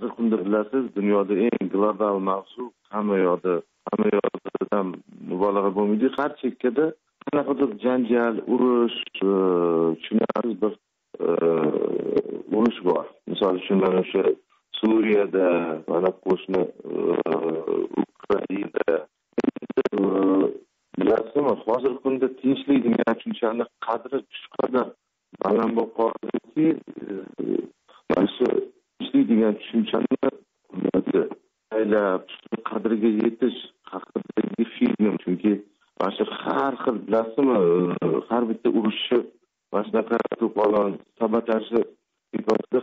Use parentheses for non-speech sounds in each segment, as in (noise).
hozirgi kunda bilasiz dunyoda eng global mavzu hamma yoqda hamma yoqda mubolag'a bo'lmaydi har chekkada qanaqadir janjal urush tushunarsiz bir urush bor misol uchun mana o'sha suriyada mana qo'shni e, ukrainada bilasizmi hozirgi kunda tinchlik degan tushunchani qadri shuqadar baland bo'lib qoldiki mana shu degan tushunchani aylab qadriga yetish haqidagi film chunki mana shu har xil bilasizmi har bitta urushni mana shunaqa to'polon sabotajni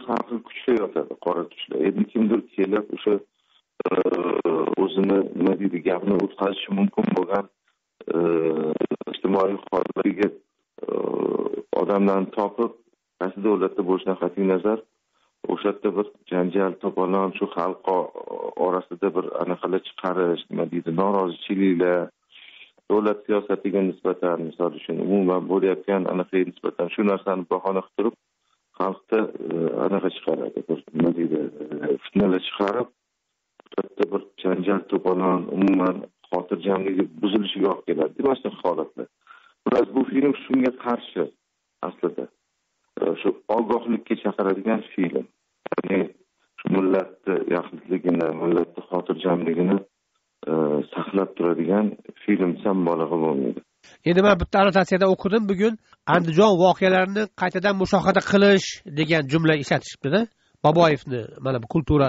har xil kuchlar yotadi qora kuchlar endi kimdir kelib o'sha e, o'zini nima deydi gapni o'tkazishi mumkin bo'lgan e, ijtimoiy holatlarga e, odamlarni topib qaysi davlatda bo'lishidan qat'iy nazar o'sha yerda bir janjal to'polon shu xalq orasida bir anaqalar chiqarish nima deydi norozichiliklar davlat siyosatiga nisbatan misol uchun umuman bo'layotgan anaqaga nisbatan shu narsani bahona qilib turib xalqda e, anaqa chiqaradi bir nima deydi e, fitnalar chiqarib katta bir janjal to'polon umuman xotirjamligi buzilishiga olib keladi. Mana shunaqa holatlar. Biroz bu film shunga qarshi aslida. E, shu ogohlikka chaqiradigan film. Millatni xotirjamligini saqlab turadigan film desam mubolag'a bo'lmaydi. Endi man bitta annotatsiyada o'qidim. Bugun andijon voqealarini qaytadan mushohada qilish degan jumla ishlatishibdida. Boboyevni mana bu kultura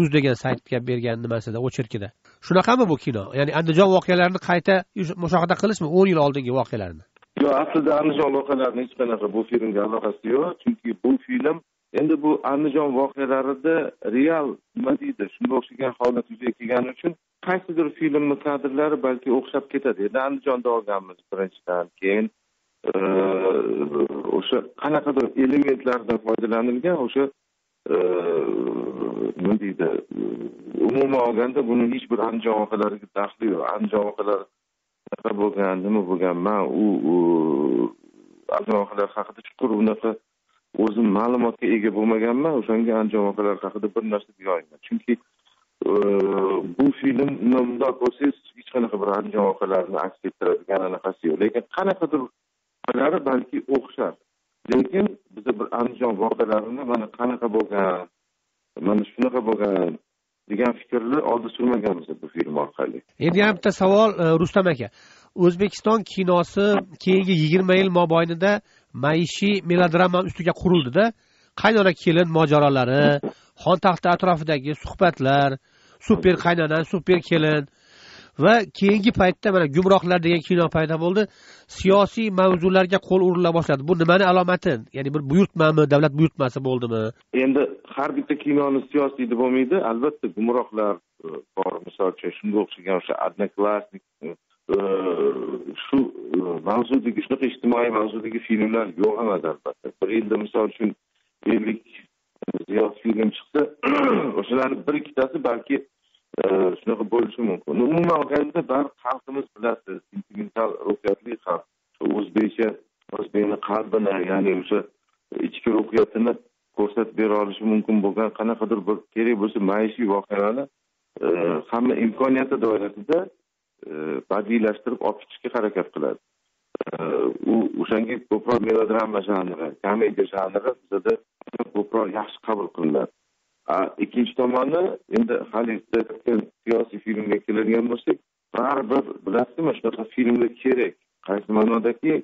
uz degan saytga bergan nimasida ocherkida shunaqami bu kino? Ya'ni andijon voqealarini qayta mushohada qilishmi o'n yil oldingi voqealarni? Yo'q aslida andijon voqealarini hech qanaqa bu filmga aloqasi yo'q. Chunki bu film endi bu andijon voqealarida real nima deydi shunga o'xshagan holat yuzaga kelgani uchun qaysidir filmni kadrlari balki o'xshab ketadi. Endi andijonda olganmiz birinchidan keyin o'sha qanaqadir elementlardan foydalanilgan o'sha nima deydi umuman olganda buni hech bir andijon voqealariga daxli yo'q. Andijon voqealari qanaqa bo'lgan nima bo'lgan man u andijon voqealari haqida chuqur unaqa o'zim ma'lumotga ega bo'lmaganman o'shanga andijon voqealari haqida bir narsa deyolmayman. Chunki e, bu film bundoq bo'lsangiz hech qanaqa bir andijon voqealarini aks ettiradigan anaqasi yo'q. Lekin qanaqadir balki o'xshar lekin biza bir andijon voqealarini mana qanaqa bo'lgan mana shunaqa bo'lgan degan fikrni oldi surmaganmiz bu film orqali. Endi yana bitta savol e, rustam aka. O'zbekiston kinosi keyingi yigirma yil mobaynida maishiy melodrama ustiga qurildida qaynona kelin mojarolari xon taxti atrofidagi suhbatlar super qaynona super kelin va keyingi paytda mana gumrohlar degan kino paydo bo'ldi. Siyosiy mavzularga qo'l urila boshladi. Bu nimani alomati? Ya'ni bir buyurtmami davlat buyurtmasi bo'ldimi? Endi har bitta kinoni siyosiy deb bo'lmaydi. Albatta gumrohlar e, bor. Misol uchun shunga o'xshagan o'sha одноклассник shu e, mavzudagi shunaqa ijtimoiy mavzudagi filmlar yo'q emas albatta bir yilda misol uchun ellik ziyod film chiqsa o'shalarni bir ikkitasi balki shunaqa bo'lishi mumkin umuman olganda baribir xalqimiz bilasiz sentimental ruhiyatli xalq o'zbekcha o'zbekni qalbini ya'ni o'sha ichki ruhiyatini ko'rsatib bera olishi mumkin bo'lgan qanaqadir bir kerak bo'lsa maishiy voqealarni hamma imkoniyati doirasida E, badiiylashtirib olib chiqishga harakat qiladi. E, u o'shanga ko'proq melodrama janri komediya janri bizada ko'proq yaxshi qabul qilinadi. Ikkinchi tomoni endi hali siyosiy filmga keladigan bo'lsak baribir bilasizmi shunaqa filmlar kerak. Qaysi ma'nodaki?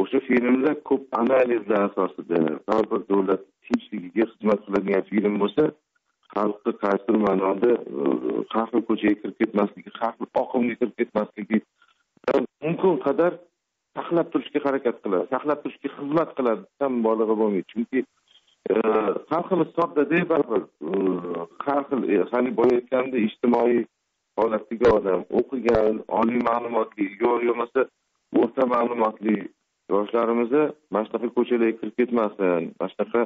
O'sha filmlar ko'p analizlar asosida har bir davlat tinchligiga xizmat qiladigan film bo'lsa xalqni qaysidir ma'noda e, har xil ko'chaga kirib ketmasligi har xil oqimga kirib ketmasligi e, mumkin qadar saqlab turishga harakat qiladi saqlab turishga xizmat qiladi desam mubolag'a bo'lmaydi. Chunki e, xalqimiz soddada baribir har xil haligi boya aytganimdek ijtimoiy holatdagi odam o'qigan oliy ma'lumotli yo bo'lmasa o'rta ma'lumotli yoshlarimizni mana shunaqa ko'chalarga kirib ketmasin mana shunaqa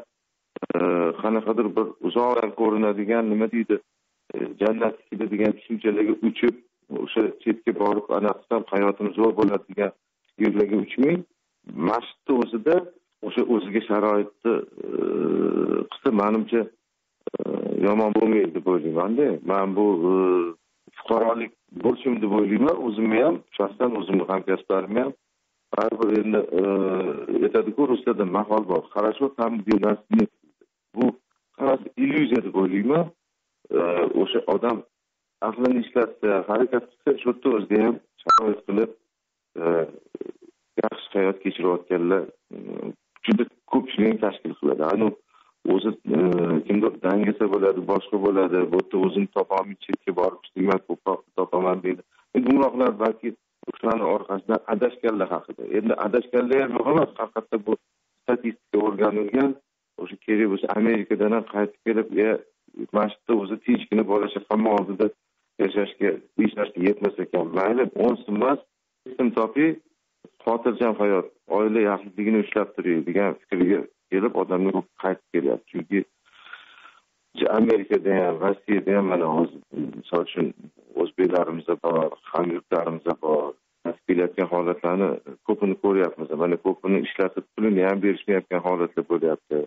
Э, qanaqadir bir uzoqdan ko'rinadigan nima deydi e, jannat ichida degan tushunchalarga uchib o'sha chetga borib ana qilsam hayotimiz zo'r bo'ladi degan yerlarga uchmay mashqni o'zida o'sha o'ziga sharoitni e, qilsa manimcha e, yomon bo'lmaydi deb o'ylaymanda. Man bu fuqarolik burchim deb o'ylayman o'zimni ham shaxsan o'zimni hamkasblarimni ham. Baribir endi aytadiku ruslarda maqol bor. Хорошо там где нас нет bu hammasi illyuziya deb o'ylayman o'sha odam aqlini ishlatsa harakat qilsa shu yerda o'ziga ham sharoit qilib e, yaxshi hayot kechirayotganlar e, juda ko'pchiligini tashkil qiladi. Anu o'zi e, kimdir dangasa bo'ladi boshqa bo'ladi bu yerda o'zini topolmay chetga borib ishlayman ko'proq topaman deydi. Gumrohlar balki shularni orqasidan adashganlar haqida. Endi adashganlar ham yo'q emas haqiqatda bu statistika o'rganilgan o'sha kerak bo'lsa amerikadan ham qaytib kelib mana shu yerda o'zi tinchgina bola chaqamni oldida yashashga ishlashga yetmas ekan. Mayli o'nsin emas topiy xotirjam hayot oila yaxlitligini ushlab turing degan fikrga kelib odamlar qaytib kelyapti. Chunki amerikada ham rossiyada ham mana hozir misol uchun o'zbeklarimizda bor hamyurtlarimizda bor qaytib kelayotgan holatlarni ko'pini ko'ryapmiz. Mana ko'pini ishlatib pulini ham berishmayotgan holatlar bo'lyapti.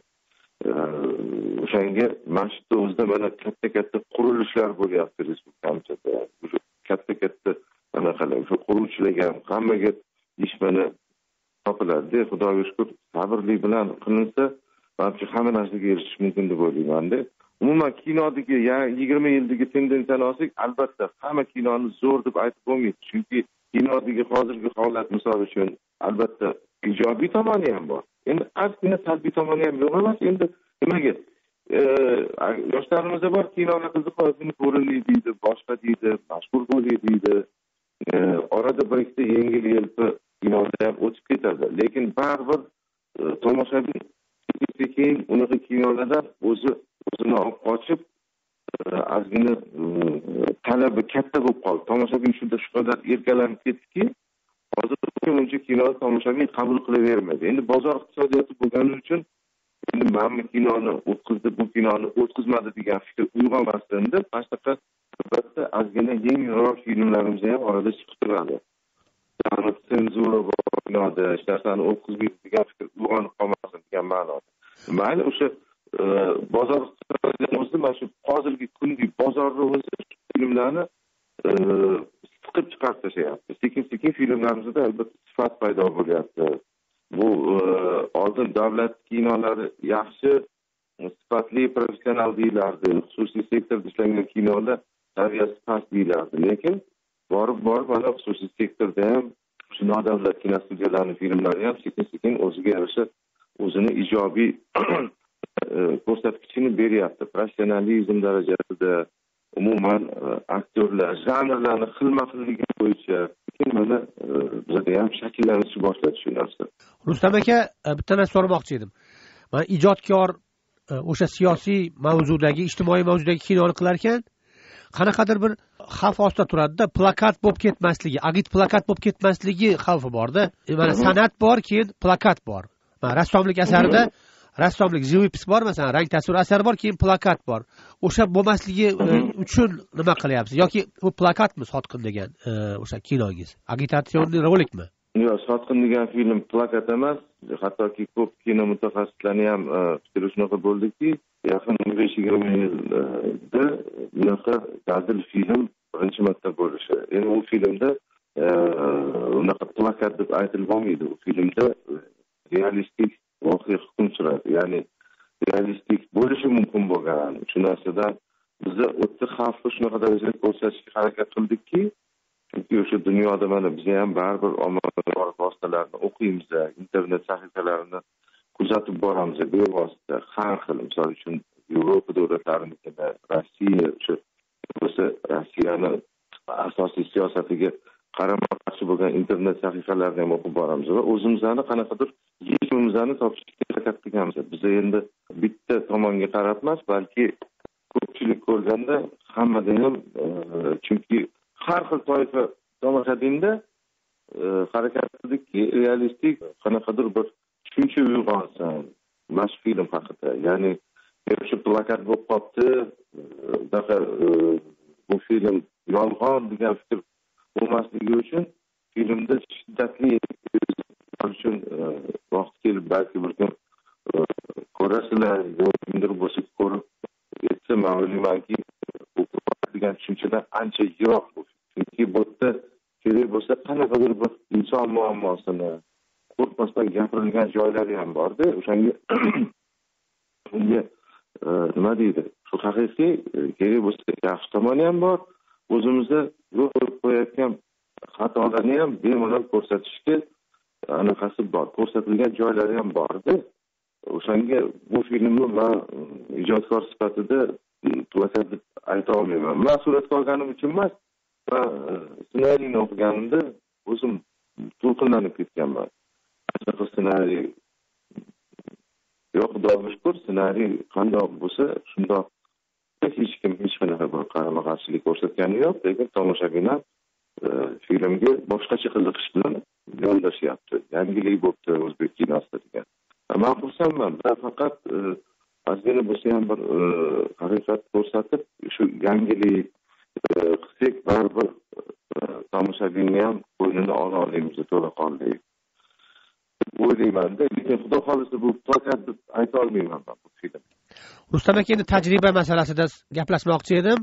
O'shanga mana shu yerda o'zida mana katta katta qurilishlar bo'lyapti respublikamizda. Katta katta anaqalar o'sha quruvchilarga ham hammaga ish mana topiladida xudoga shukur sabrlik bilan qilinsa manimcha hamma narsaga erishish mumkin deb o'ylaymanda umuman kinodagi yigirma yildagi tendensiyani olsak albatta hamma kinoni zo'r deb aytib bo'lmaydi. Chunki kinodagi hozirgi holat misol uchun albatta ijobiy tomoni ham bor. Endi ozgina salbiy tomoni ham yo'q emas. Endi nimaga? Yoshlarimizda bor kinoga qiziqib ko'rinay deydi boshqa deydi mashhur bo'lay deydi. Orada bir ikkita yengil yelpi kinoda ham o'tib ketadi. Lekin baribir tomoshabin sekin unaqa kinolardan o'zi o'zini olib qochib ozgina talabi katta bo'lib qoldi. Tomoshabin shunda shu qadar erkalanib ketdiki hozir uncha kino tomoshabin qabul qilavermaydi endi bozor iqtisodiyoti bo'lgani uchun endi mana bu kinoni o'tkazdi bu kinoni o'tkazmadi degan fikr uyg'onmasdinda mana shunaqa albatta ozgina yengilroq filmlarimiz ham orada chiqib turadi. Senzura bor kinoda hech narsani o'tkazmaydi degan fikr uyg'onib qolmasin degan ma'noda. Mayli o'sha e, bozor o'zi mana shu hozirgi kungi bozorni o'zi filmlarni e, siqib chiqarib tashlayapti sekin sekin filmlarimizda albatta sifat paydo bo'lyapti. Bu e, oldin davlat kinolari yaxshi sifatli professional deyilardi xususiy sektorda ishlangan kinolar saviyasi past deyilardi lekin borib borib mana xususiy sektorda ham shu nodavlat kinostudiyalarini filmlari ham sekin sekin o'ziga yarasha o'zini ijobiy (clears throat) e, ko'rsatkichini beryapti. Professionalizm darajasida umuman aktyorlar janrlarni xilma xilligi bo'yicha mana bizada ham shakllanishi boshladi shu narsa. Rustam aka bitta narsa so'ramoqchi edim. Man ijodkor o'sha siyosiy mavzudagi ijtimoiy mavzudagi kinoni qilar ekan qanaqadir bir xavf ostida turadida plakat bo'lib ketmasligi agit plakat bo'lib ketmasligi xavfi borda. Mana san'at bor keyin plakat bor. Rassomlik asarida rassomlik живопись bor masalan rang tasvir asari bor keyin plakat bor. O'sha bo'lmasligi uchun nima qilyapsiz? Yoki u plakatmi sotqin degan o'sha kinongiz agitasionniy rolikmi? Yo'q sotqin degan film plakat emas. Hattoki ko'p kino mutaxassislarni ham fikri shunaqa bo'ldiki yaqin o'n besh yigirma yilda bunaqa dadil film birinchi marta bo'lishi. Endi u filmda unaqa plakat deb aytilib bo'lmaydi u filmda realistik turadi ya'ni realistik bo'lishi mumkin bo'lgan shu narsadan biza u xavfni shunaqa darajada ko'rsatishga harakat qildikki chunki o'sha dunyoda mana biza ham baribir ommaviy axborot vositalarini o'qiymiz internet sahifalarini kuzatib boramiz bevosita har xil misol uchun yevropa davlatlarimizda rossiya o'sha bo'lsa rossiyani asosiy siyosatiga qarama qarshi bo'lgan internet sahifalarni ham o'qib boramiz. Va o'zimizni qanaqadir yechimimizni topishga harakat qilganmiz. Biza endi bitta tomonga qarab emas balki ko'pchilik ko'rganda hammada ham e, chunki har xil toifa tomoshabinda e, harakat qildikki realistik qanaqadir bir tushuncha uyg'onsin mana shu film haqida ya'ni shu plakat bo'lib qolibdi e, bunaqa bu film yolg'on degan fikr bo'lmasligi uchun filmda shiddatli uchun e, vaqti kelib balki bir kun e, ko'rasizlar kimdir bo'lsa ko'rib o'ylaymanki degan tushunchadan ancha yiroq chunki bu yerda kerak bo'lsa qanaqadir bir inson muammosini qo'rqmasdan gapirilgan joylari ham borda. O'shanga (clears throat) unga e, nima deydi? Shu haqiqiy kerak bo'lsa yaxshi tomoni ham bor. O'zimizda yo'l qo'yib qo'yayotgan xatolarni ham bemalol ko'rsatishga anaqasi bor. Ko'rsatilgan joylari ham borda o'shanga bu filmni man ijodkor sifatida plakat deb ayta olmayman. Man suratga olganim uchun emas man e, ssenariyni o'qiganimda o'zim to'lqinlanib ketganman. Shunaqa ssenariy? Yo'q xudoga shukur ssenariy qandoq bo'lsa shundoq hech kim hech qanaqa bir qarama qarshilik ko'rsatgani yo'q lekin tomoshabin filmga boshqacha qiziqish bilan yondashyapti yangilik bo'libdi o'zbek kinosida degan man xursandman faqat ozgina bo'lsa ham bir haqiqat ko'rsatib shu yangilik qilsak baribir tomoshabinni ham qo'ynini ola olamiz to'laqonli o'ylaymanda lekin xudo xohlasa bu plakat deb ayta olmayman man bu film. Rustam aka endi tajriba masalasida gaplashmoqchi edim.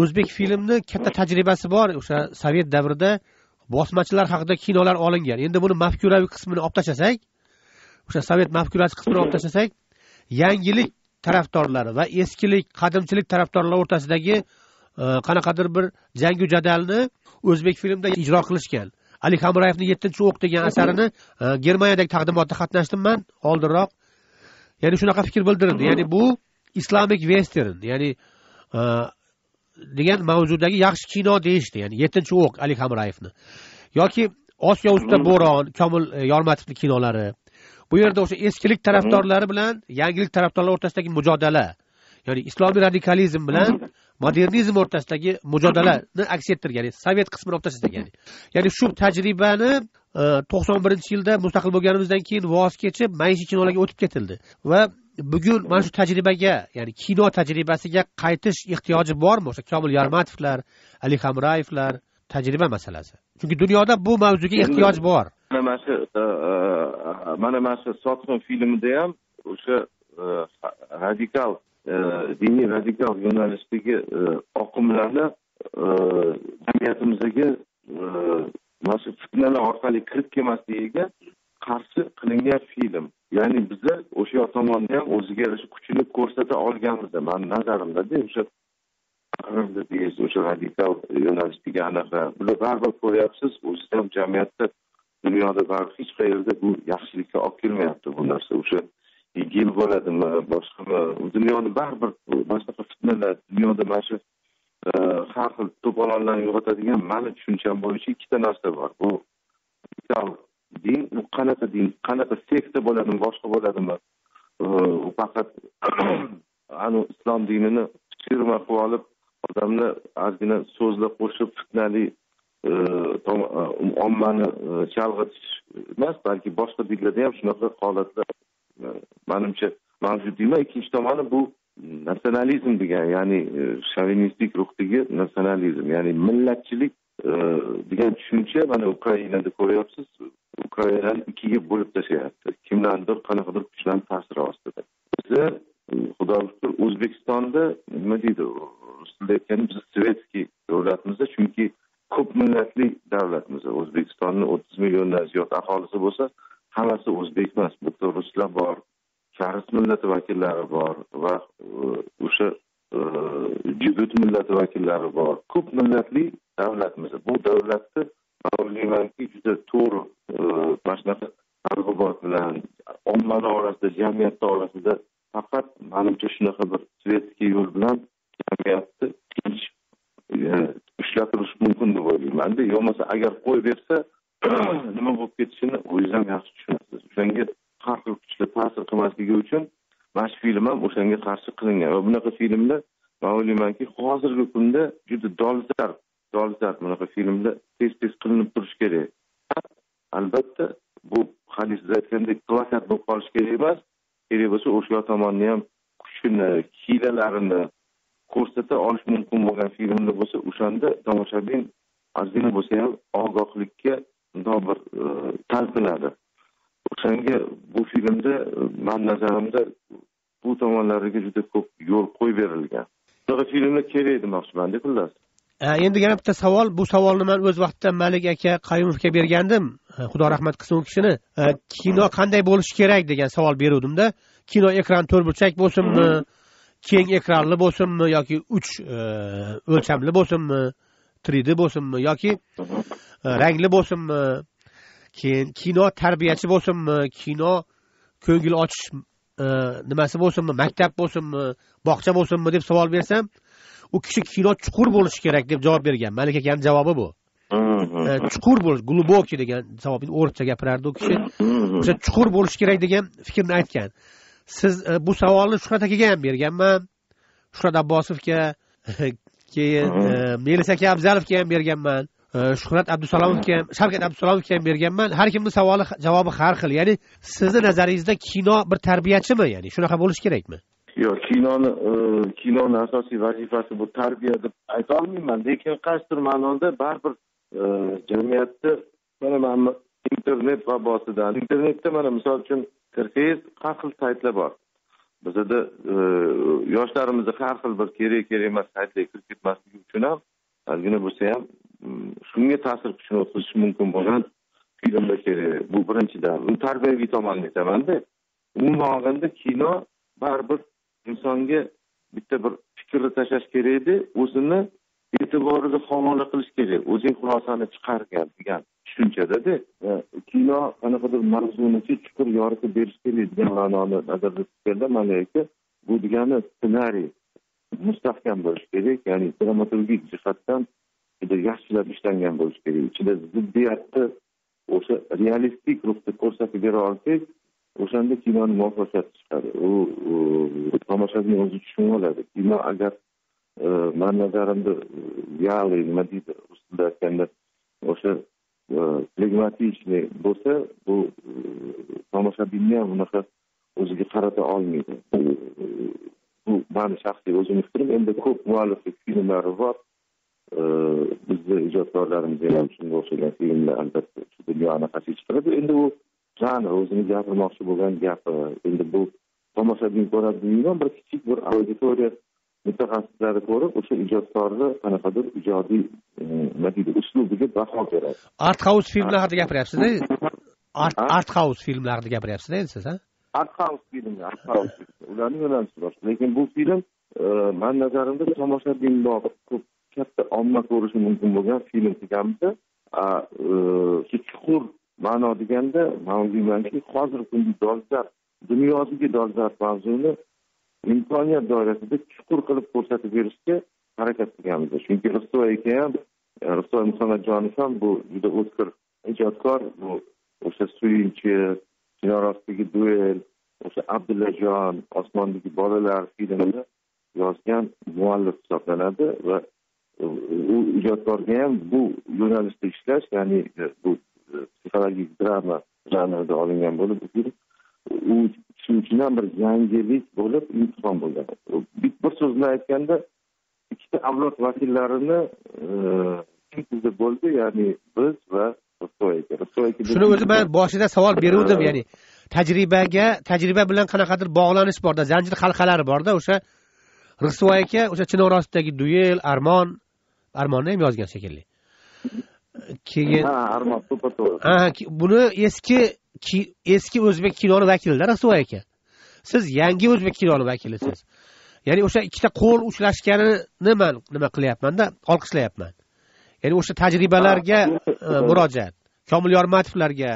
O'zbek filmni katta tajribasi bor o'sha sovet davrida. Bosmachilar haqida kinolar olingan. Endi buni mafkuraviy qismini olib tashlasak o'sha sovet mafkurasi qismini olib tashlasak yangilik tarafdorlari va eskilik qadimchilik tarafdorlari o'rtasidagi e, qanaqadir bir jangu jadalni o'zbek filmida ijro qilishgan. Ali hamrayevni yettinchi o'q degan asarini e, germaniyadagi taqdimotda qatnashdim man oldinroq. Ya'ni shunaqa fikr bildirildi ya'ni bu islomik western. Ya'ni e, degan mavzudagi yaxshi kino deyishdi. Ya'ni yettinchi o'q alik hamroyevni yoki osiyo ustida bo'ron komil e, yormatovni kinolari. Bu yerda o'sha eskilik tarafdorlari bilan yangilik tarafdorlari o'rtasidagi mujodala. Ya'ni islomiy radikalizm bilan modernizm o'rtasidagi mujodalani (clears throat) aks ettirgan ya'ni sovet qismini olib tashlasak ya'ni ya'ni shu tajribani e, to'qson birinchi yilda mustaqil bo'lganimizdan keyin voz kechib maishiy kinolarga o'tib ketildi. Va bugun mana shu tajribaga ya'ni kino tajribasiga qaytish ehtiyoji bormi? O'sha komil yarmatovlar ali hamraevlar tajriba masalasi. Chunki dunyoda bu mavzuga ehtiyoj bor. Mana mana shu e, e, mana mana shu sotqin filmida ham o'sha radikal E, diniy radikal yo'nalishdagi e, oqimlarni e, jamiyatimizdagi mana shu fitnalar orqali kirib kelmasligiga qarshi qilingan film. Ya'ni biza o'sha yoq tomonni ham o'ziga yarasha kuchini ko'rsata olganmiz mani nazarimdada o'sha o'sha radikal yo'nalishdagi anaqa. Bular baribir ko'ryapsiz o'ziz ham jamiyatda dunyoda baribir hech qayerda bu yaxshilikka olib kelmayapti bu narsa. O'sha yil bo'ladimi boshqami dunyoni baribir mana shunaqa fitnalar dunyoda mana shu e, har xil to'polonlarni uyg'otadigan mani tushuncham bo'yicha ikkita narsa bor. Bu din u qanaqa din qanaqa sekta bo'ladimi boshqa bo'ladimi? U faqat (clears throat) anu islom dinini chirma qilib olib odamni ozgina so'zlar qo'shib fitnali e, e, ommani chalg'itish emas balki boshqa dinlarda ham shunaqa holatlar Э, manimcha mavjud emas ikkinchi tomoni bu natsionalizm degan ya'ni e, shovinistik ruhdagi natsionalizm ya'ni millatchilik e, degan tushuncha mana ukrainada ko'ryapsiz. Ukrainani ikkiga bo'lib tashlayapti. Kimlarnidir qanaqadir kuchlarni ta'siri ostida. Bizni e, xudo shukur o'zbekistonda nima deydi rus tilida aytganda biz svetskiy davlatmizda chunki ko'p millatli davlatmiz. O'zbekistonni o'ttiz milliondan ziyod aholisi bo'lsa hammasi o'zbek emas bu ruslar bor karis millati vakillari bor va e, o'sha e, millati vakillari bor. Ko'p millatli davlatmiz. Bu davlatni man o'ylaymanki juda to'g'ri e, mana shunaqa targ'ibot bilan ommani orasida jamiyatni orasida faqat manimcha shunaqa bir svetskiy yo'l bilan jamiyatni tinch e, ushlab turish mumkin deb o'ylaymanda. Yo bo'lmasa agar qo'yib bersa (clears throat) nima bo'lib ketishini o'zingiz ham yaxshi tushunasiz o'shanga har xil kuchlar ta'sir qilmasligi uchun mana shu film ham o'shanga qarshi qilingan va bunaqa filmlar man o'ylaymanki hozirgi kunda juda dolzarb dolzarb bunaqa filmlar tez tez qilinib turishi kerak. Albatta bu haligi siz aytgandek plakat bo'lib qolishi kerak emas kerak bo'lsa o'sha yoq tomonni ham kuchini hiylalarini ko'rsata olish mumkin bo'lgan filmlar bo'lsa o'shanda tomoshabin ozgina bo'lsa ham ogohlikka bundoq bir e, talpinadi. O'shanga bu filmda mani nazarimda bu tomonlariga juda ko'p yo'l qo'yib berilgan. Shunaqa filmlar kerak demoqchimanda xullas endi yana bitta savol. Bu savolni man o'z vaqtida malik aka qayumovga bergandim. Xudo rahmat qilsin u kishini. Kino qanday bo'lishi kerak degan savol beruvdimda. Kino ekran to'rtburchak bo'lsinmi? Keng ekranli bo'lsinmi yoki uch e, o'lchamli bo'lsinmi? D bo'lsinmi yoki e, rangli bo'lsinmi? Keyin kino tarbiyachi bo'lsinmi? Kino ko'ngil ochish e, nimasi bo'lsinmi? Maktab bo'lsinmi? Bog'cha bo'lsinmi deb savol bersam u kishi kino chuqur bo'lishi kerak deb javob bergan. Malik akani javobi bu. Chuqur bo'lish глубокий degan savol o'rischa gapirardi u kishi. O'sha chuqur bo'lishi kerak degan fikrni aytgan. Siz e, bu savolni shuhrat akaga ham berganman. Shuhrat abbosovga (laughs) keyin e, melis aka afzalovga ham berganman. e, shuhrat abdusalomovga ham shavkat abdusalomovga ham berganman har kimni savoli javobi har xil. Ya'ni sizni nazaringizda kino bir tarbiyachimi? Ya'ni shunaqa bo'lishi kerakmi? Yo'q kinoni e, kinoni asosiy vazifasi bu tarbiya deb aytolmayman lekin qaysidir ma'noda baribir e, jamiyatni mana mana internet vabosidan internetda mana misol uchun kirsangiz har xil saytlar bor. Bizada e, yoshlarimizni har xil bir kerak kerak emas saytlarga kirib ketmasligi uchun ham ozgina bo'lsa ham shunga ta'sir kuchini o'tkazishi mumkin bo'lgan filmlar kerak bu birinchidan bu tarbiyaviy tomonini aytamanda umuman olganda kino baribir insonga bitta bir fikrni tashlash kerak edi o'zini e'tiboriga havola qilish kerak o'zing xulosani chiqargan degan tushunchadada kino qanaqadir mavzunichi chuqur yoritib berish kerak degan ma'noni nazarda tutganda aka bu degani ssenariy mustahkam bo'lishi kerak ya'ni dramaturgik jihatdan juda yaxshilab ishlangan bo'lishi kerak ichida ziddiyatni o'sha realistik ruhda ko'rsatib bera olsak o'shanda kinoni muvaffaqiyati chiqadi u tomoshabin o'zi tushunib oladi kino agar mani nazarimda вялый nima deydi rus tilida aytganda o'sha flegmatichniy bo'lsa bu e, tomoshabinni ham unaqa o'ziga qarata olmaydi bu mani shaxsiy o'zimni fikrim endi ko'p mualliflik filmlari bor bizni ijodkorlarimiz ham shunga o'xshagan filmlar albatta shu dunyoni qashiy chiqaradi. Endi u janr o'zini gapirmoqchi bo'lgan gapi. Endi bu tomoshabin ko'radi deyman bir kichik bir auditoriya mutaxassislari ko'rib o'sha ijodkorni qanaqadir ijodiy e, nima deydi uslubiga baho beradi. Art house filmlar haqida gapiryapsizda art house filmlar haqida gapiryapsizda endi siz a art house filmlar. Art ularni yo'nalishi boshqa. Lekin bu film e, mani nazarimda tomoshabin ko'p katta omma ko'rishi mumkin bo'lgan film deganmiz e, chuqur ma'no deganda man o'ylaymanki hozirgi kungi dolzarb dunyodagi dolzarb mavzuni imkoniyat doirasida chuqur qilib ko'rsatib berishga harakat qilganmiz. Chunki ristoy aka ham e, ristoy muhammadjonov ham bu juda o'tkir ijodkor. Bu o'sha suyunchi chinorostdagi duel o'sha abdullajon osmondagi bolalar filmini yozgan muallif hisoblanadi va u ijodkorga ham bu yo'nalishda ishlash ya'ni e, bu e, psixologik drama janrida olingan bo'lib u shuning uchun ham bir yangilik bo'lib imtihon bo'lgan. Bir so'z bilan aytganda ikkita avlod vakillarini e, sintezi bo'ldi ya'ni biz va shuni o'zi man boshida savol beruvdim ya'ni tajribaga tajriba bilan qanaqadir bog'lanish borda zanjir halqalari borda o'sha risvoy aka o'sha chinor ostidagi duel armon. Armonni ham yozgan shekilli. Keyin ha armon to'g'ri buni eski eski o'zbek kinoni vakilida rasulboy aka. Siz yangi o'zbek kinoni vakilisiz. Ya'ni o'sha ikkita qo'l uchrashganini man nima qilyapmanda olqishlayapman. Ya'ni o'sha tajribalarga e, murojaat. Komil yormatovlarga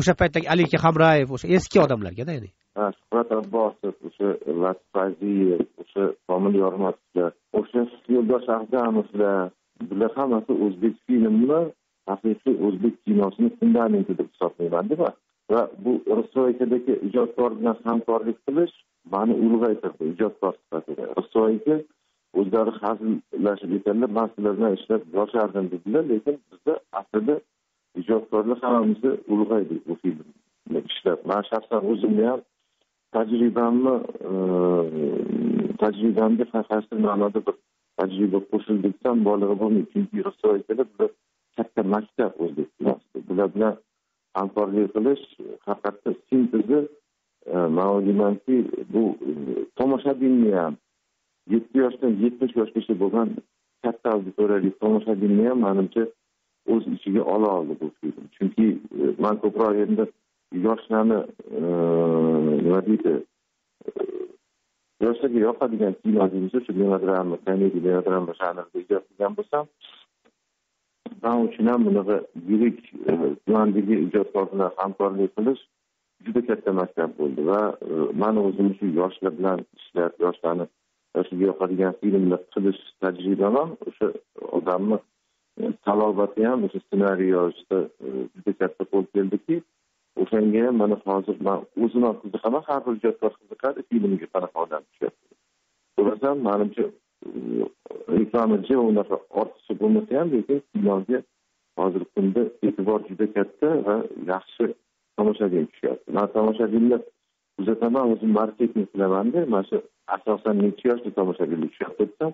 o'sha paytdagi aka hamrayev o'sha eski odamlargada ya'ni shuhrat abbosov o'sha latifaziyev o'sha komil yormatovlar o'sha yo'ldosh ag'zamovlar bular hammasi o'zbek filmni haqiqiy o'zbek kinosini fundamenti deb hisoblaymanda va bu rissoykadagi ijodkor bilan hamkorlik qilish mani ulg'aytirdi ijodkor sifatida rissoyka o'zlari hazillashib ekanlar man sizlar bilan ishlab yoshardim dedilar lekin bizda aslida ijodkorlar hammamizni ulg'aydik bu filmni ishlab man shaxsan o'zimni ham tajribamni e, tajribamga qaysidir ma'noda bir tajriba qo'shildikdan bolig'i bo'lmaydi. Chunki rissoykalar bular katta maktab o'zbek kinosida bular bilan hamkorlik qilish haqiqatda sintezi e, man o'ylaymanki bu e, tomoshabinni ham yetti yoshdan yetmish yoshgacha bo'lgan katta auditoriyali tomoshabinni ham manimcha o'z ichiga ola oldi bu film. Chunki man ko'proq endi yoshlarni nima deydi yoshlarga yoqadigan kino deymiz shu melodrama komediya melodrama janrida ijod qilgan bo'lsam man uchun ham bunaqa yirik tumandagi ijodkor bilan hamkorlik qilish juda katta maktab bo'ldi va mani o'zim shu yoshlar bilan ishlab yoshlarni yoshlarga yoqadigan filmlar qilish tajribam ham o'sha odamni talobati ham o'sha ssenariy yozishda juda katta qo'l keldiki. O'shanga ham mana hozir man o'zim ham qiziqaman har bir ijodkor qiziqadi filmga qanaqa odam tushyapti. So'rasam manimcha reklamachi unaqa ortiqcha bo'lmasa ham lekin kinoga hozirgi kunda e'tibor juda katta va yaxshi tomoshabin tushyapti. Man tomoshabinlar kuzataman o'zim marketing qilamanda mana shu asosan nechi yoshli tomoshabinlar tushyapti desam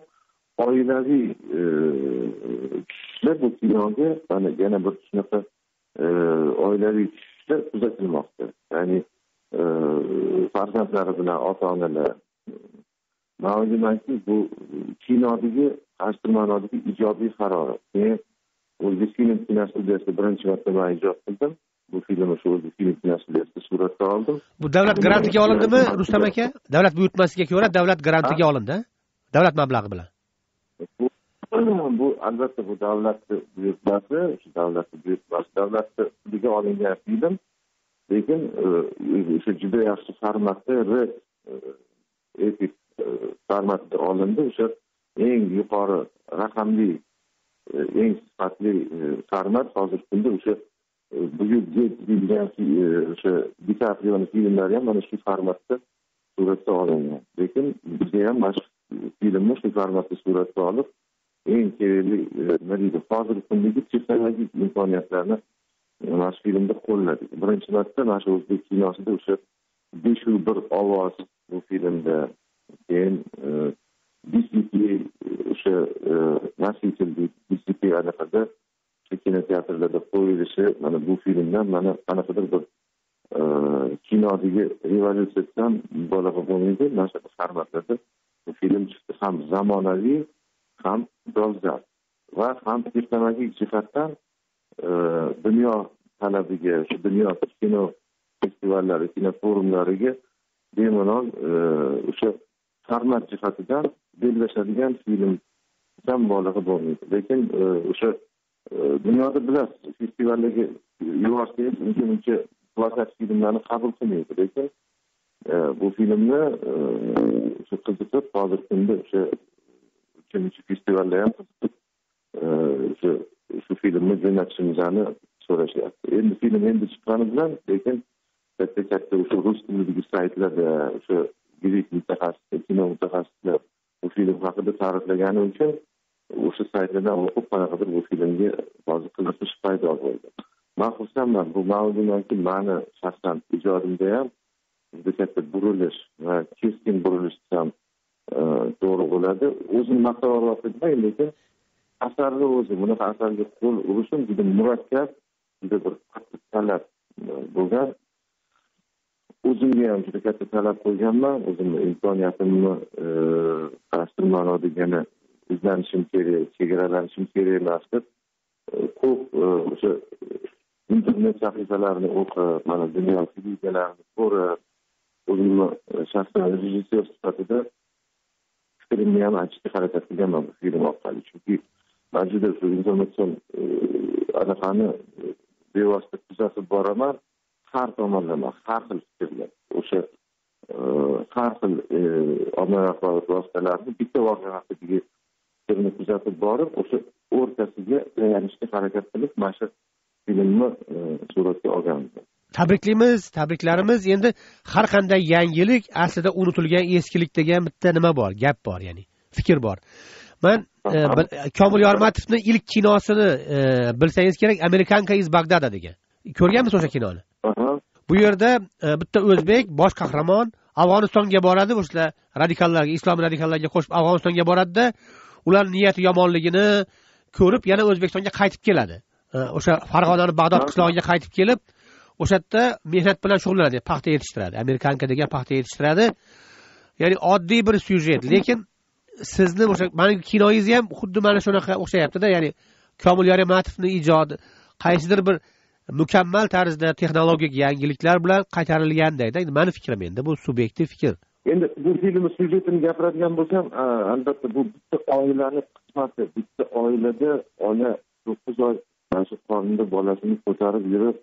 oilaviy e, kishilar bu kinoga mana yana bir shunaqa e, oilaviy tushishlar kuzatilmoqda ya'ni farzandlari bilan ota onalar man o'ylaymanki bu kinodagi qaysidir ma'nodagi ijobiy harorat men o'zbek film kinostudiyasida birinchi marta man ijod qildim. Bu filmni shu o'zbek film kinostudiyasida suratga oldim. Bu davlat grantiga olindimi rustam aka? Davlat buyurtmasiga ko'ra davlat grantiga olindi davlat mablag'i bilan bu albatta bu davlatni buyurtmasi shu davlatni buyurtmasi davlatni puliga olingan film. Lekin e, o'sha juda yaxshi formatda e, epik e, formatda olindi. O'sha eng yuqori raqamli eng sifatli format hozirgi kunda o'sha buyuk deyilgan o'sha dikaprioni filmlari ham mana shu formatda suratga olingan. Lekin bizga ham mana shu filmni shu formatda suratga olib eng kerakli nima deydi hozirgi kundagi texnologik imkoniyatlarni e, mana shu filmda qo'lladik birinchi marta mana shu o'zbek kinosida o'sha besh yil bir ovoz bu filmda keyin e, bcp o'sha e, nositel bcp anaqada kinoteatrlarda qo'yilishi mana bu filmdan mana qanaqadir bir kinodagi revolyutsiya desam mubolag'a bo'lmaydi. Mana shunaqa formatlarda bu film chiqdi. Ham zamonaviy ham dolzarb va ham texnologik jihatdan e, dunyo talabiga shu dunyo kino festivallari kino forumlariga bemalol e, o'sha format jihatidan bellashadigan film ham mubolag'a bo'lmaydi. Lekin e, o'sha dunyoda bilasiz festivallarga yuborsangiz uncha muncha klassik filmlarni qabul qilmaydi. Lekin bu filmni o'sha qiziqib hozirgi kunda o'sha uncha festivalda ham o'sha shu filmni jo'natishimizni so'rashyapti endi film endi chiqqani bilan lekin katta katta o'sha rus tilidagi saytlarda o'sha yirik mutaxassis kino mutaxassislar bu film haqida ta'riflagani uchun o'sha saytlardan o'qib qanaqadir bu filmga hozir qiziqish paydo bo'ldi man xursandman bu man mani shaxsan ijodimda ham juda katta burilish va keskin burilish desam Э, to'g'ri bo'ladi o'zimni maqtab olyapman lekin asarni o'zi bunaqa asarga qo'l urishim juda murakkab juda bir qattiq talab bo'lgan o'zimga ham juda katta talab qo'yganman o'zimni imkoniyatimni e, ma'noda yana izlanishim kerak chegaralanishim kerak emas deb ko'p o'sha internet sahifalarini o'qib mana dunyo televiziyalarini ko'rib o'zimni e, shaxsan rejissyor sifatida fikrimni ham aytishga harakat qilganman bu film orqali chunki man juda shu informatsion anaqani bevosita kuzatib boraman har tomonlama har xil fikrlar o'sha har xil ommaviy axborot vositalarini bitta voqea haqidagi fikrni kuzatib borib o'sha o'rtasiga tayanishga harakat qilib mana shu filmni suratga olganmiz tabriklaymiz tabriklarimiz endi. Har qanday yangilik aslida unutilgan eskilik degan bitta nima bor gap bor ya'ni fikr bor. Man e, komil yormatovni ilk kinosini e, bilsangiz kerak amerikanka iz bagdada degan. Ko'rganmisiz o'sha kinoni? Bu yerda bitta o'zbek bosh qahramon afg'onistonga boradi o'shalar radikallarga islom radikallarga qo'shib afg'onistonga boradida ular niyati yomonligini ko'rib yana o'zbekistonga qaytib keladi. O'sha farg'onani bag'dod qishlog'iga qaytib kelib o'sha yerda mehnat bilan shug'ullanadi paxta yetishtiradi amerikanka degan paxta yetishtiradi. Ya'ni oddiy bir syujet lekin sizni o'sha mani kinoyingiz ham xuddi mana shunaqa o'xshayaptida ya'ni komil yaramatovni ijodi qaysidir bir mukammal tarzda texnologik yangiliklar bilan qaytarilgandayda mani fikrim endi bu subyektiv fikr. Endi bu filmni syujetini gapiradigan bo'lsam albatta bu bitta oilani qismati bitta oilada ona to'qqiz oy mana shu qornida bolasini ko'tarib yurib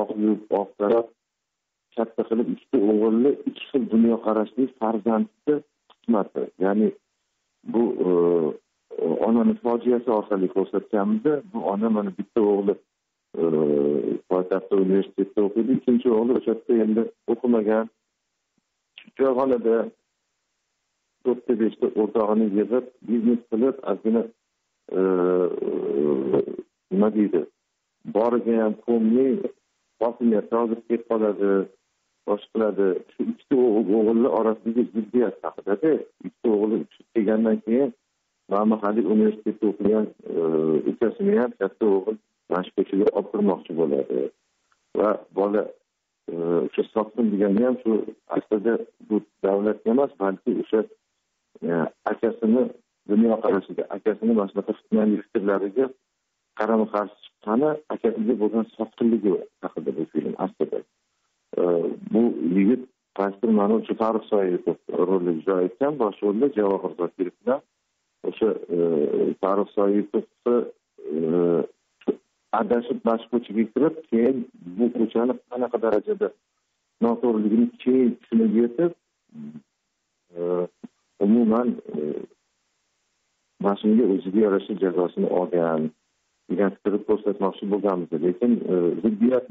oq yurib oq katta qilib ikkita o'g'illi ikki xil dunyoqarashli farzandni qismati ya'ni bu e, onani fojiasi orqali ko'rsatganmizda bu ona mana bitta o'g'li e, poytaxtda universitetda o'qiydi ikkinchi o'g'li o'sha yerda endi o'qimagan. Choyxonada to'rtta beshta o'rtog'ini yig'ib biznes qilib ozgina e, nima deydi boriga ham ko'nmay hokimiyatda hozir kelib qoladi boshqa qiladi. Shu ikkita o'g'ilni orasidagi ziddiyat haqidada ikkita o'g'li kelgandan keyin mahalliy universitetda o'qigan e, ukasini ham katta o'g'il mana shu ko'chaga olib kirmoqchi bo'ladi. Va bola e, o'sha sotsin degani ham shu aslida bu davlatga emas balki o'sha e, akasini dunyoqarashiga akasini mana shunaqa fitnali fikrlariga qarama qarshi chiqqani akasiga bo'lgan sotqinligi haqida bu film aslida. Bu yigit qaysidir ma'noda shu farruh soipov rolni ijro etgan bosh rolda javohir zokirov bilan o'sha e, farruh soipovni e, adashib mana ko'chaga kirib keyin bu ko'chani qanaqa darajada noto'g'riligini keyin tushunib yetib e, umuman mana o'ziga yarasha jazosini olgan degan fikrni ko'rsatmoqchi bo'lganmiz lekin ziddiyat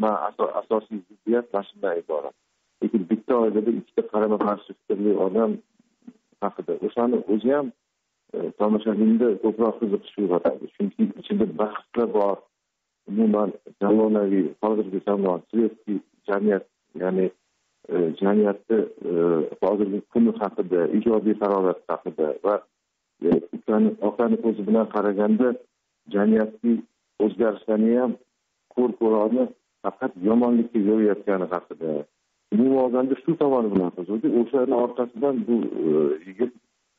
asosiy ziddiyat mana shundan iborat lekin bitta oilada ikkita qarama qarshi fikrli odam haqida o'shani o'zi ham tomoshabinda ko'proq qiziqish uyg'otadi chunki ichida bahslar bor umuman zamonaviy hozirgi zamon svetskiy jamiyat ya'ni jamiyatni hozirgi kuni haqida ijodiy harorat haqida va ukani okani ko'zi bilan qaraganda jamiyatning o'zgarishlarni ham ko'r ko'roni faqat yomonlikka yo'yayotgani haqida. Umuman olganda shu tomoni bilan qiziqdi o'shani orqasidan bu e, yigit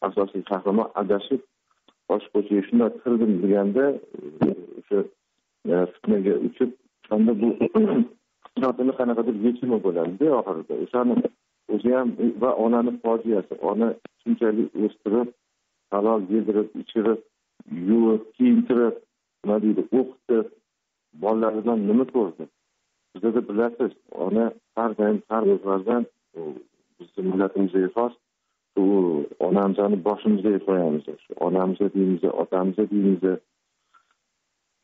asosiy qahramon adashib osh ko'chaga shunday kirdim deganda e, o'sha e, fitnaga uchib o'shanda bu iqtisodini qanaqadir yechimi bo'ladida oxirida. O'shani o'zi ham va onani fojiasi ona shunchalik o'stirib halol yedirib ichirib yuvib kiyintirib nima deydi o'qitib bolalaridan nima ko'rdi? Bizada bilasiz ona har doim har bir farzand bizni millatimizga xos u onamizni boshimizga qo'yamiz shu onamiz deymiz otamizni deymiz.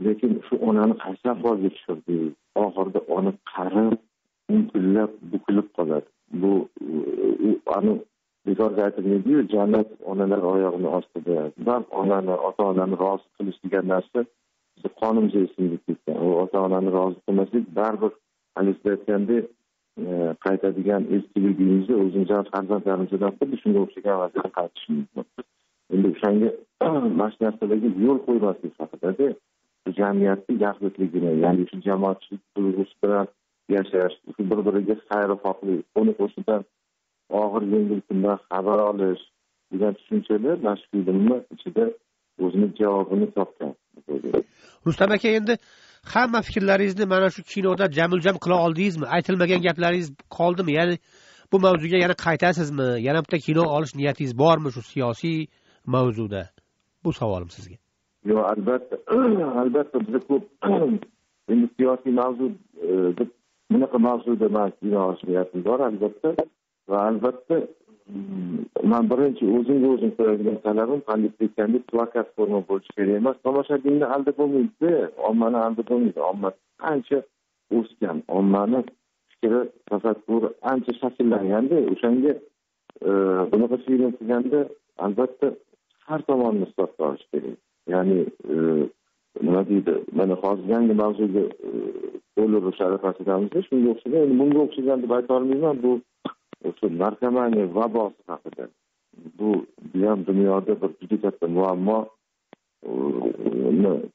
Lekin shu onani qaysi ahvolga tushirdik oxirida ona qarib unkillab bukilib qoladi. Bu ani bekorga aytilmaydiyu jannat onalar oyog'ini ostida. Va onani ota onani rozi qilish degan narsa bizni qonimizga singib ketgan. U ota onani rozi qilmaslik baribir haligi siz aytgandek qaytadigan eskiligimizni o'zimiz ham farzandlarimizdan xuddi shunga o'xshagan vaziyatga qaytishimiz mumkin. Endi o'shanga (clears throat) mana shu narsalarga yo'l qo'ymaslik haqidada jamiyatni yaxlitligini ya'ni shu jamoatchilik tuyg'usi bilan yashash bir biriga xayrixohlik qo'ni qo'shnidan og'ir yengil kundan xabar olish degan tushunchalar mana shu filmni ichida o'zini javobini topgan. Rustam aka endi hamma fikrlaringizni mana shu kinoda jamuljam qila oldingizmi? Aytilmagan gaplaringiz qoldimi? Ya'ni bu mavzuga yana qaytasizmi? Yana bitta kino olish niyatingiz bormi shu siyosiy mavzuda? Bu savolim sizga. Yo'q albatta (clears throat) albatta biza ko'p (clears throat) endi siyosiy mavzu e, deb bunaqa mavzuda man kino olish niyatim bor albatta va albatta mm, man birinchi o'zimga o'zim qo'yadigan talabim haligi plakat forma bo'lishi kerak emas. Tomoshabinni aldab bo'lmaydida ommani aldab bo'lmaydi. Omma ancha o'sgan ommani fikri tafakkuri ancha shakllanganda o'shanga e, bunaqa film qilganda albatta har tomonni hisobga olish kerak. Ya'ni e, nima deydi mana hozir yangi mavzuga e, to'liq sharaf shunga o'xshagan endi bunga o'xshagan deb aytolmayman bu o'sha narkomaniya vabosi haqida. Bu ham dunyoda bir juda katta muammo.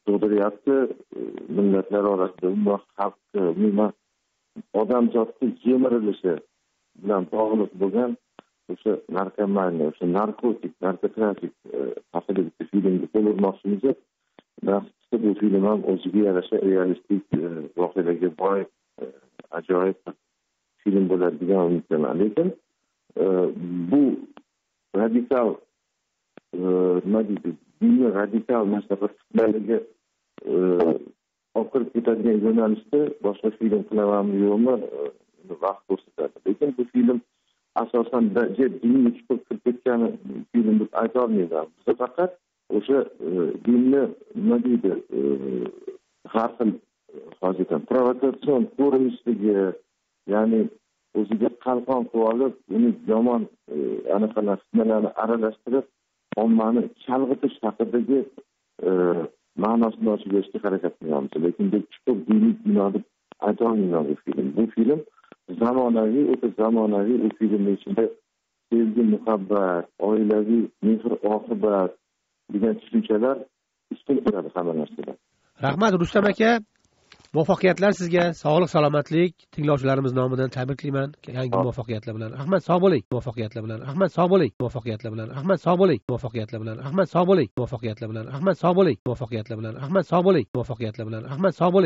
Tug'diryapti millatlar orasida umuman xalqni umuman odamzodni yemirilishi bilan bog'liq bo'lgan o'sha narkomaniya o'sha narkotik narkotrafik e, haqida bitta filmga qo'l urmoqchimiz bu film ham o'ziga yarasha realistik e, voqealarga boy e, ajoyib film bo'ladigan umiddaman. Lekin e, bu radikal e, nima deydi diniy radikal shunaqa fitnalarga e, olib kirib ketadigan yo'nalishda boshqa film qilamanmi yo'qmi? Vaqt ko'rsatadi. Lekin bu film asosan dinga chuqur kirib ketgan film deb aytolmayman biza faqat o'sha dinni nima deydi har xil hozir provokatsion ko'rinishdagi ya'ni o'ziga qalqon qilib olib uni yomon e, anaqalar fitnalarni aralashtirib ommani chalg'itish haqidagi e, ma'nosini ochib berishga harakat qilyapmiz lekin bu chuqur diniy bino deb aytolmayman bu film. Bu film zamonaviy o'ta zamonaviy u filmni ichida sevgi muhabbat oilaviy mehr oqibat degan tushunchalar ustun turadi hamma narsadan. Rahmat rustam aka. Muvaffaqiyatlar sizga. Sog'lik salomatlik. Tinglovchilarimiz nomidan tabriklayman yangi muvaffaqiyatlar bilan. Rahmat sog' bo'ling. Muvaffaqiyatlar bilan. Rahmat sog' bo'ling. Muvaffaqiyatlar bilan. Rahmat sog' bo'ling. Muvaffaqiyatlar bilan. Rahmat sog' bo'ling. Muvaffaqiyatlar bilan. Rahmat sog' bo'ling. Muvaffaqiyatlar bilan. Rahmat sog' bo'ling. Muvaffaqiyatlar bilan. Rahmat sog' bo'ling